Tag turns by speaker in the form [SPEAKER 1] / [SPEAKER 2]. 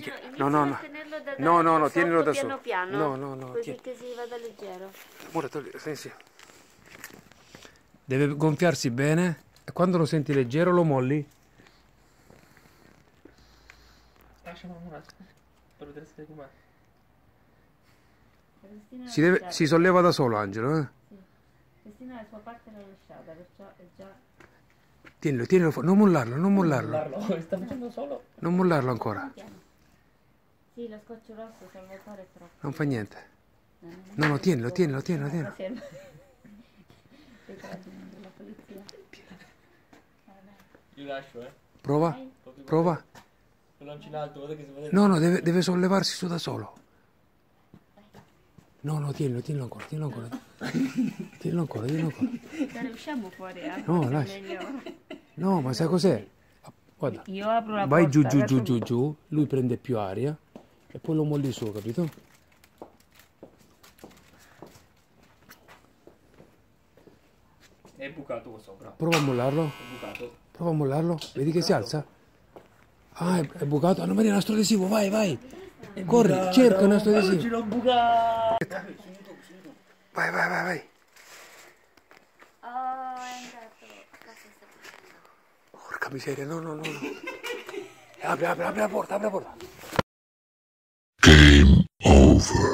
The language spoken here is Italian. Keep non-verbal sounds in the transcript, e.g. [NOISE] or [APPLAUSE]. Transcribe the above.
[SPEAKER 1] Perché- No, no, no. No, no, no, tienilo da
[SPEAKER 2] piano
[SPEAKER 1] sotto.
[SPEAKER 2] piano.
[SPEAKER 1] No, no, no,
[SPEAKER 2] Così che si vada leggero.
[SPEAKER 1] Ora togli, sì, sì. Deve gonfiarsi bene e quando lo senti leggero lo molli.
[SPEAKER 3] Lasciamo un attimo. Per vedere se com'è.
[SPEAKER 1] Si, deve- si solleva da solo Angelo, eh?
[SPEAKER 2] Cristina la sua parte l'ha lasciata, perciò è già...
[SPEAKER 1] Tienilo, tienilo fuori. Non mollarlo, non mollarlo.
[SPEAKER 3] Parlo, [LAUGHS] sta facendo solo.
[SPEAKER 1] Non mollarlo ancora.
[SPEAKER 2] Sì, lo scotch rosso salvatore è troppo.
[SPEAKER 1] Non fa niente.
[SPEAKER 2] No, non
[SPEAKER 1] No, no, tienilo, tienilo, tienilo,
[SPEAKER 2] Ah,
[SPEAKER 1] tienilo.
[SPEAKER 3] Io lascio, eh.
[SPEAKER 1] Prova, prova.
[SPEAKER 3] Lo.
[SPEAKER 1] No, no, deve, deve sollevarsi su da solo. No, no, tienilo, tienilo ancora, tienilo ancora. Tienilo ancora, tienilo ancora.
[SPEAKER 2] Dai, usciamo fuori, eh?
[SPEAKER 1] No, lascia. No, ma sai cos'è? Guarda,
[SPEAKER 2] Io apro la
[SPEAKER 1] vai giù,
[SPEAKER 2] porta,
[SPEAKER 1] giù, giù,
[SPEAKER 2] adesso-
[SPEAKER 1] giù, giù. Lui prende più aria e poi lo molli su, capito?
[SPEAKER 3] È bucato qua sopra.
[SPEAKER 1] Prova a mollarlo.
[SPEAKER 3] È bucato.
[SPEAKER 1] Prova a mollarlo. Vedi che si alza? Ah, è, è bucato. Anna Maria, nastro adesivo, vai, vai. Corri, cerca il nastro adesivo.
[SPEAKER 3] l'ho bucato.
[SPEAKER 1] Vai, vai, vai, vai.
[SPEAKER 2] Oh, è andato.
[SPEAKER 1] Porca miseria, no, no, no. no. Apri, apri, apri la porta, apri la porta.
[SPEAKER 4] over.